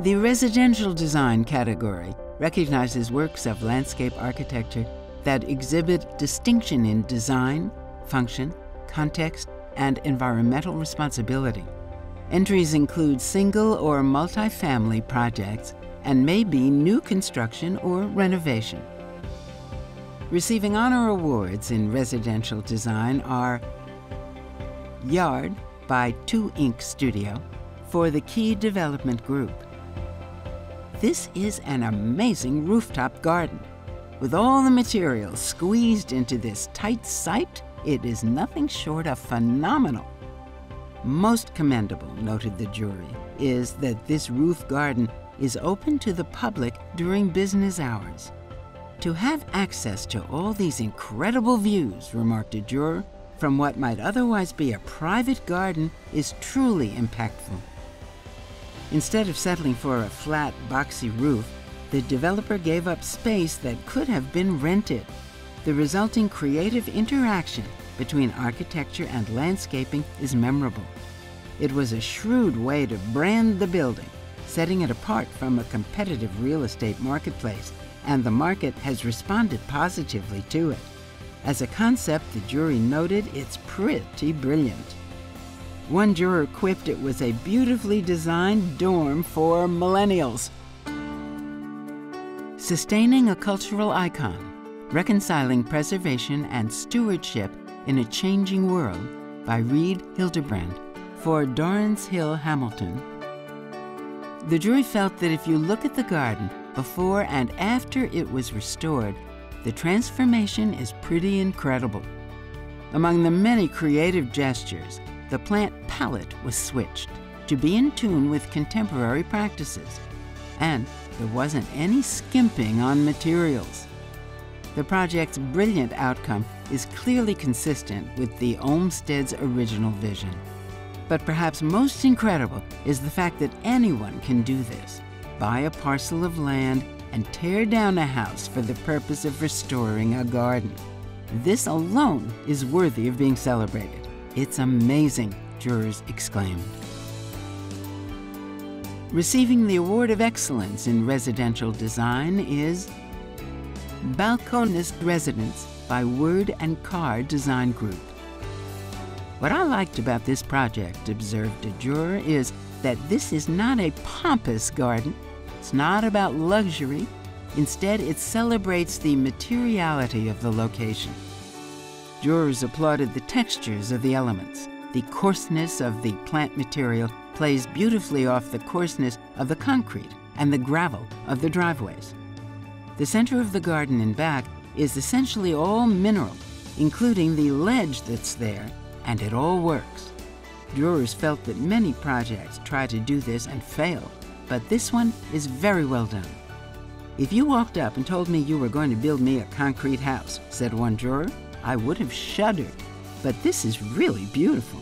The residential design category recognizes works of landscape architecture that exhibit distinction in design, function, context, and environmental responsibility. Entries include single or multi-family projects and may be new construction or renovation. Receiving honor awards in residential design are Yard by Two Ink Studio for the Key Development Group. This is an amazing rooftop garden. With all the materials squeezed into this tight site, it is nothing short of phenomenal. Most commendable, noted the jury, is that this roof garden is open to the public during business hours. To have access to all these incredible views, remarked a juror, from what might otherwise be a private garden is truly impactful. Instead of settling for a flat, boxy roof, the developer gave up space that could have been rented. The resulting creative interaction between architecture and landscaping is memorable. It was a shrewd way to brand the building, setting it apart from a competitive real estate marketplace and the market has responded positively to it. As a concept, the jury noted it's pretty brilliant. One juror quipped it was a beautifully designed dorm for millennials. Sustaining a cultural icon, reconciling preservation and stewardship in a changing world by Reed Hilderbrand for Dorrance Hill Hamilton. The jury felt that if you look at the garden before and after it was restored, the transformation is pretty incredible. Among the many creative gestures, the plant palette was switched to be in tune with contemporary practices, and there wasn't any skimping on materials. The project's brilliant outcome is clearly consistent with the Olmsted's original vision. But perhaps most incredible is the fact that anyone can do this buy a parcel of land, and tear down a house for the purpose of restoring a garden. This alone is worthy of being celebrated. It's amazing, jurors exclaimed. Receiving the Award of Excellence in Residential Design is Balcones Residence by Word and Carr Design Group. What I liked about this project, observed a juror, is that this is not a pompous garden, it's not about luxury. Instead, it celebrates the materiality of the location. Jurors applauded the textures of the elements. The coarseness of the plant material plays beautifully off the coarseness of the concrete and the gravel of the driveways. The center of the garden and back is essentially all mineral, including the ledge that's there, and it all works. Jurors felt that many projects try to do this and fail but this one is very well done. If you walked up and told me you were going to build me a concrete house, said one juror, I would have shuddered. But this is really beautiful.